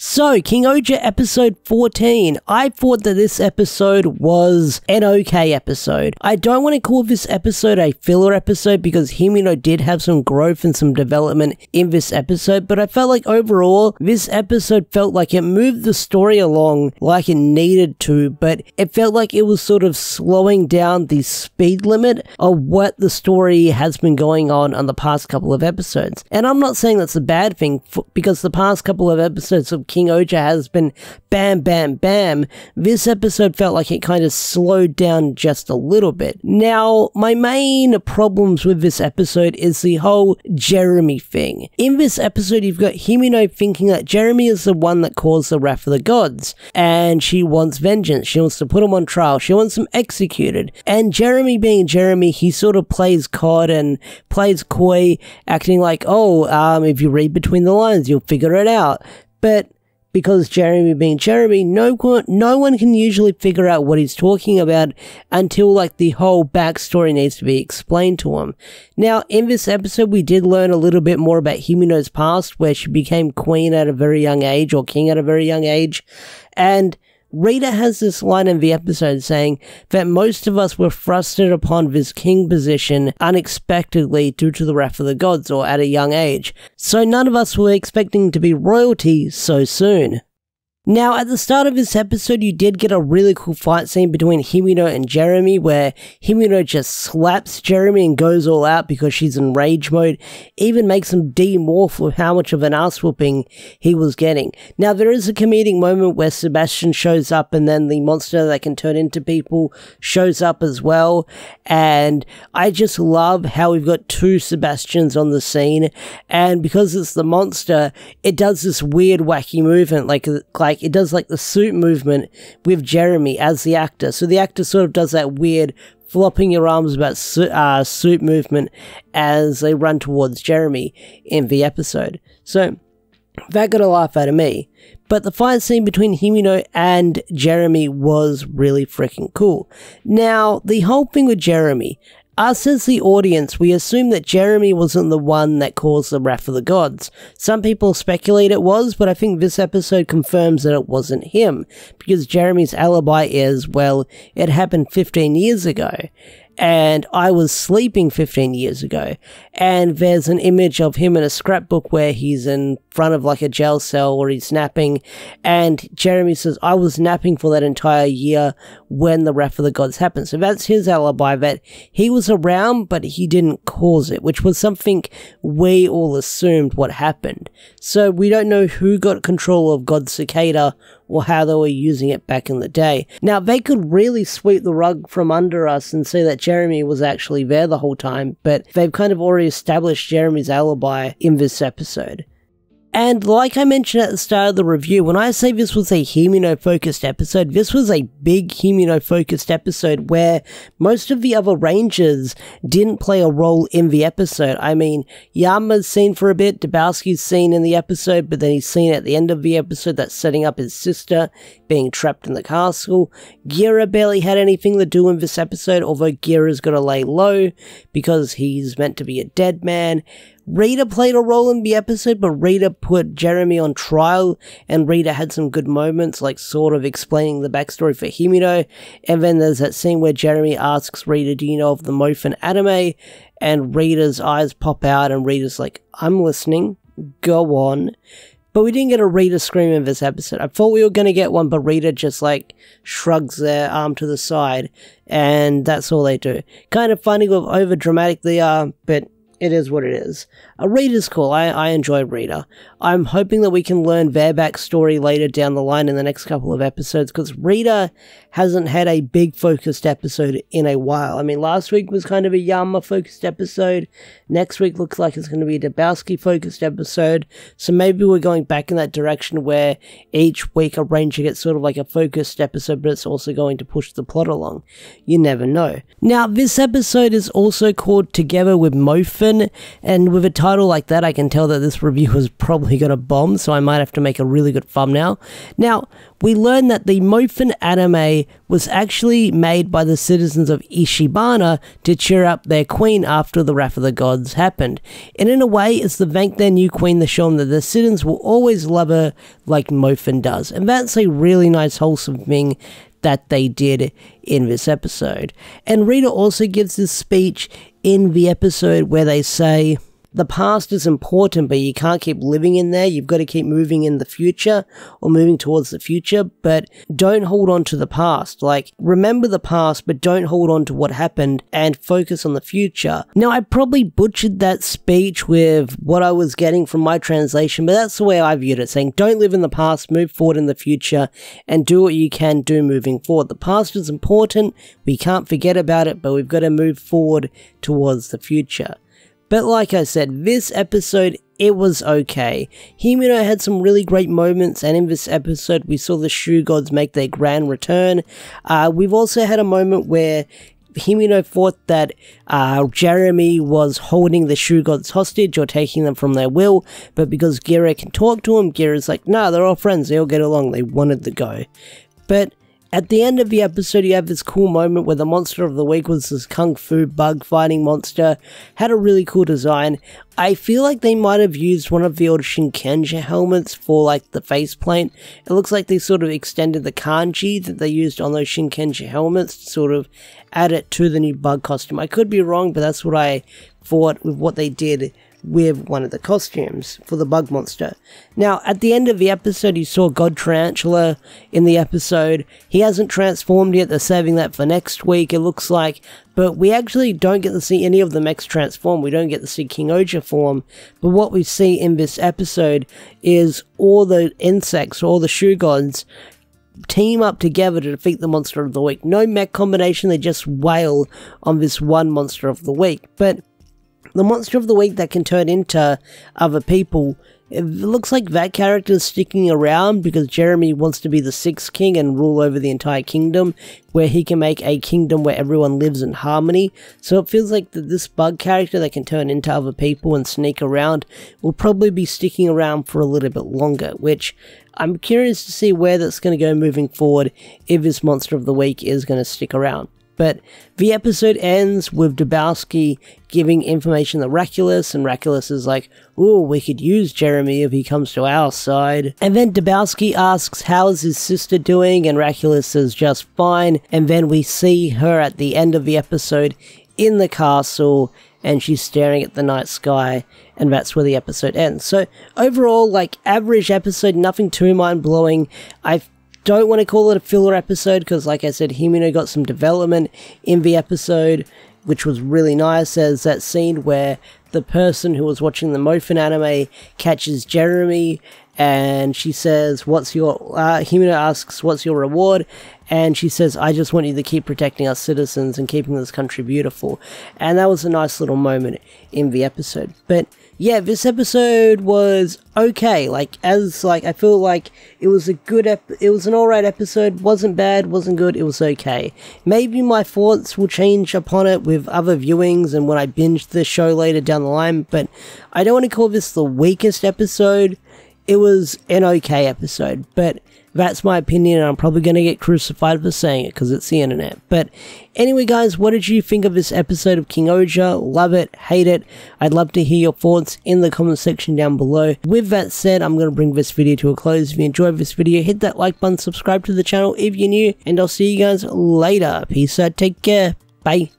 So, King Ohger episode 14. I thought that this episode was an okay episode. I don't want to call this episode a filler episode because Hymeno did have some growth and some development in this episode, but I felt like overall, this episode felt like it moved the story along like it needed to, but it felt like it was sort of slowing down the speed limit of what the story has been going on on the past couple of episodes. And I'm not saying that's a bad thing because the past couple of episodes of King Ohger has been bam, bam, bam, this episode felt like it kind of slowed down just a little bit. Now, my main problems with this episode is the whole Jeremy thing. In this episode, you've got Hymeno thinking that Jeremy is the one that caused the wrath of the gods, and she wants vengeance. She wants to put him on trial. She wants him executed. And Jeremy being Jeremy, he sort of plays COD and plays coy, acting like, oh, um, if you read between the lines, you'll figure it out. But because Jeremy being Jeremy, no one, no one can usually figure out what he's talking about until like the whole backstory needs to be explained to him. Now, in this episode, we did learn a little bit more about Hymeno's past, where she became queen at a very young age or king at a very young age, and Rita has this line in the episode saying that most of us were thrusted upon this king position unexpectedly due to the wrath of the gods or at a young age, so none of us were expecting to be royalty so soon. Now, at the start of this episode, you did get a really cool fight scene between Hymeno and Jeremy, where Hymeno just slaps Jeremy and goes all out because she's in rage mode, even makes him demorph with how much of an ass whooping he was getting. Now, there is a comedic moment where Sebastian shows up and then the monster that can turn into people shows up as well, and I just love how we've got two Sebastians on the scene, and because it's the monster, it does this weird wacky movement, like, like like it does like the suit movement with Jeremy as the actor. So the actor sort of does that weird flopping your arms about su- uh, suit movement as they run towards Jeremy in the episode. So that got a laugh out of me. But the fight scene between Hymeno and Jeremy was really freaking cool. Now, the whole thing with Jeremy, us as the audience, we assume that Jeremy wasn't the one that caused the wrath of the gods. Some people speculate it was, but I think this episode confirms that it wasn't him, because Jeremy's alibi is, well, it happened 15 years ago and I was sleeping 15 years ago. And there's an image of him in a scrapbook where he's in front of like a jail cell or he's napping. And Jeremy says, I was napping for that entire year when the wrath of the gods happened. So that's his alibi that he was around, but he didn't cause it, which was something we all assumed what happened. So we don't know who got control of God's cicada or how they were using it back in the day. Now, they could really sweep the rug from under us and say that Jeremy was actually there the whole time, but they've kind of already established Jeremy's alibi in this episode. And like I mentioned at the start of the review, when I say this was a Hymeno focused episode, this was a big Hymeno focused episode where most of the other Rangers didn't play a role in the episode. I mean, Yanma's seen for a bit, Dybowski's seen in the episode, but then he's seen at the end of the episode that's setting up his sister being trapped in the castle. Gira barely had anything to do in this episode, although Gira's gotta lay low because he's meant to be a dead man. Rita played a role in the episode, but Rita put Jeremy on trial, and Rita had some good moments, like sort of explaining the backstory for Hymeno. And then there's that scene where Jeremy asks Rita, Do you know of the Moffun anime? And Rita's eyes pop out, and Rita's like, I'm listening, go on. But we didn't get a Rita scream in this episode. I thought we were going to get one, but Rita just like shrugs their arm to the side, and that's all they do. Kind of funny with over dramatic they are, but it is what it is. A Rita's cool. I, I enjoy Rita. I'm hoping that we can learn their backstory later down the line in the next couple of episodes because Rita hasn't had a big focused episode in a while. I mean, last week was kind of a Yanma focused episode. Next week looks like it's going to be a Dybowski focused episode. So maybe we're going back in that direction where each week a Ranger gets sort of like a focused episode, but it's also going to push the plot along. You never know. Now, this episode is also called Together with Moffun And with a title like that, I can tell that this review is probably going to bomb, so I might have to make a really good thumbnail. Now, we learn that the Moffun anime was actually made by the citizens of Ishabana to cheer up their queen after the Wrath of the Gods happened. And in a way, it's to thank their new queen to show that the citizens will always love her like Moffun does. And that's a really nice, wholesome thing that they did in this episode. And Rita also gives this speech in the episode where they say, the past is important, but you can't keep living in there. You've got to keep moving in the future or moving towards the future, but don't hold on to the past. Like, remember the past, but don't hold on to what happened and focus on the future. Now, I probably butchered that speech with what I was getting from my translation, but that's the way I viewed it, saying don't live in the past, move forward in the future, and do what you can do moving forward. The past is important. We can't forget about it, but we've got to move forward towards the future. But like I said, this episode, it was okay. Hymeno had some really great moments, and in this episode, we saw the Shugods make their grand return. Uh, we've also had a moment where Hymeno thought that uh, Jeremy was holding the Shugods hostage or taking them from their will, but because Gira can talk to him, Gira's like, nah, they're all friends, they all get along, they wanted to go. But at the end of the episode, you have this cool moment where the monster of the week was this kung fu bug fighting monster. Had a really cool design. I feel like they might have used one of the old Shinkenger helmets for like the faceplate. It looks like they sort of extended the kanji that they used on those Shinkenger helmets to sort of add it to the new bug costume. I could be wrong, but that's what I thought with what they did with one of the costumes for the bug monster. Now, at the end of the episode, you saw God Tarantula in the episode. He hasn't transformed yet, they're saving that for next week, it looks like. But we actually don't get to see any of the mechs transform. We don't get to see King Ohger form. But what we see in this episode is all the insects, all the Shugods, team up together to defeat the monster of the week. No mech combination, they just wail on this one monster of the week. But the monster of the week that can turn into other people. It looks like that character is sticking around because Jeremy wants to be the sixth king and rule over the entire kingdom, where he can make a kingdom where everyone lives in harmony. So it feels like that this bug character that can turn into other people and sneak around will probably be sticking around for a little bit longer, which I'm curious to see where that's going to go moving forward if this monster of the week is going to stick around. But the episode ends with Dybowski giving information to Racules, and Racules is like, oh, we could use Jeremy if he comes to our side. And then Dybowski asks, how's his sister doing? And Racules is just fine. And then we see her at the end of the episode in the castle, and she's staring at the night sky, and that's where the episode ends. So, overall, like, average episode, nothing too mind blowing. I don't want to call it a filler episode because, like I said, Hymeno got some development in the episode, which was really nice. There's that scene where the person who was watching the Moffun anime catches Jeremy and she says, What's your. Uh, Hymeno asks, What's your reward? And she says, I just want you to keep protecting our citizens and keeping this country beautiful. And that was a nice little moment in the episode. But yeah, this episode was okay. Like as like I feel like it was a good ep- it was an alright episode. wasn't bad, wasn't good. It was okay. Maybe my thoughts will change upon it with other viewings and when I binge the show later down the line. But I don't want to call this the weakest episode. It was an okay episode, but that's my opinion, and I'm probably going to get crucified for saying it because it's the internet. But anyway, guys, what did you think of this episode of King Ohger? Love it, hate it? I'd love to hear your thoughts in the comment section down below. With that said, I'm going to bring this video to a close. If you enjoyed this video, hit that like button, subscribe to the channel if you're new, and I'll see you guys later. Peace out, take care, bye.